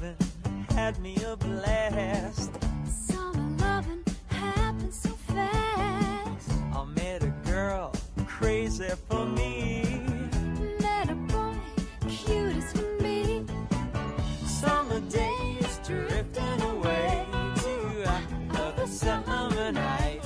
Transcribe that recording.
loving had me a blast. Summer loving happened so fast. I met a girl crazy for me. Met a boy cute as for me. Summer days drifting away to other summer night.